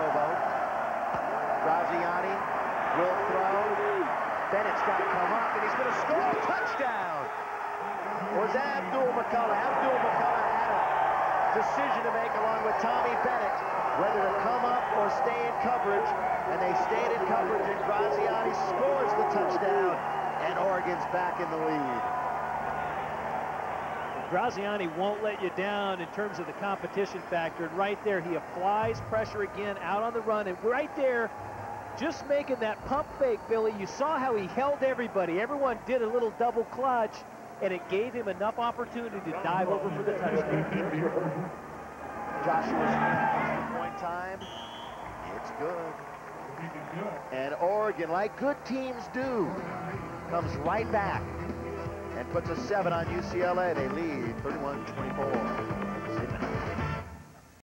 Provo. Graziani will throw. Bennett's got to come up, and he's going to score a touchdown. Was Abdul McCullough. Abdul McCullough had a decision to make along with Tommy Bennett, whether to come up or stay in coverage, and they stayed in coverage, and Graziani scores the touchdown, and Oregon's back in the lead. Graziani won't let you down in terms of the competition factor. And right there, he applies pressure again out on the run. And right there, just making that pump fake, Billy, you saw how he held everybody. Everyone did a little double clutch, and it gave him enough opportunity to dive over for the touchdown. Joshua's point time. It's good. And Oregon, like good teams do, comes right back and puts a 7 on UCLA. They lead 31-24.